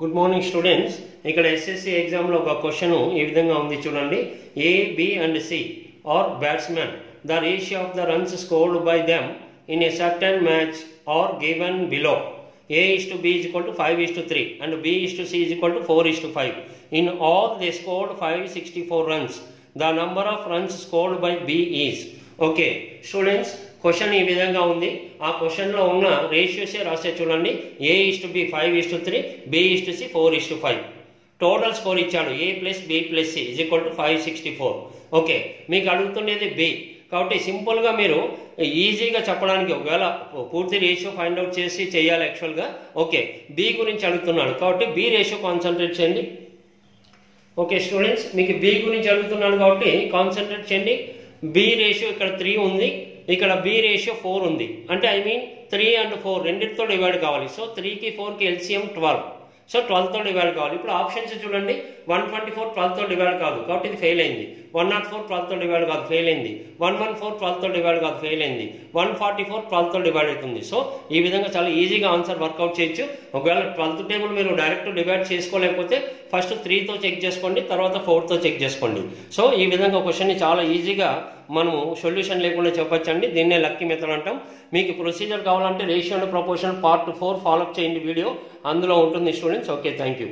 Good morning students ఇక్కడ SSC ఎగ్జామ్లో ఒక క్వశ్చన్ ఈ విధంగా ఉంది చూడండి. A B and C are batsmen the ratio of the runs scored by them in a certain match are given below A is to B is equal to five is to three and B is to C is equal to four is to five in all they scored five sixty four runs the number of runs scored by B is okay students question ఈ విధంగా ఉంది. ఆ క్వశ్చన్లో ఉన్న రేషియోసే రాసే చూడండి. A is to B five is to three B is to C four is to five total score ఇచ్చాడు. A plus B plus C is equal to five sixty four okay మీకు అడుగుతుండేది బి కాబట్టి సింపుల్గా మీరు ఈజీగా చెప్పడానికి ఒకవేళ పూర్తి రేషియో ఫైండ్ అవుట్ చేసి చేయాలి యాక్చువల్గా ఓకే బి గురించి అడుగుతున్నాడు. కాబట్టి బి రేషియో కాన్సన్ట్రేట్ చేయండి. ఓకే స్టూడెంట్స్ మీకు బి గురించి అడుగుతున్నాడు కాబట్టి కాన్సన్ట్రేట్ చేయండి. బి రేషియో ఇక్కడ త్రీ ఉంది. ఇక్కడ బి రేషియో ఫోర్ ఉంది. అంటే I mean three and four రెండింటితో డివైడ్ కావాలి. సో త్రీకి ఫోర్కి ఎల్సిఎం ట్వెల్వ్ సో ట్వెల్వ్తో డివైడ్ కావాలి. ఇప్పుడు ఆప్షన్స్ చూడండి. వన్ ట్వంటీ ఫోర్ ట్వెల్వ్తో డివైడ్ కాదు. కాబట్టి ఇది ఫెయిల్ అయింది. వన్ నాట్ ఫోర్ ట్వెల్వ్తో డివైడ్ కాదు. ఫెయిల్ అయింది. వన్ వన్ ఫోర్ ట్వెల్వ్తో డివైడ్ కాదు. ఫెయిల్ అయింది. వన్ ఫార్టీ ఫోర్ ట్వెల్వ్తో డివైడ్ అవుతుంది. సో ఈ విధంగా చాలా ఈజీగా ఆన్సర్ వర్కౌట్ చేయొచ్చు. ఒకవేళ ట్వెల్త్ టేబుల్ మీరు డైరెక్ట్ డివైడ్ చేసుకోలేకపోతే ఫస్ట్ త్రీతో చెక్ చేసుకోండి. తర్వాత ఫోర్తో చెక్ చేసుకోండి. సో ఈ విధంగా క్వశ్చన్ని చాలా ఈజీగా మనము సొల్యూషన్ లేకుండా చెప్పొచ్చండి. దీన్నే లక్కీ మెథడ్ అంటాం. మీకు ప్రొసీజర్ కావాలంటే ratio and proportion part four follow up చేయండి వీడియో. అందులో ఉంటుంది స్టూడెంట్స్. Okay thank you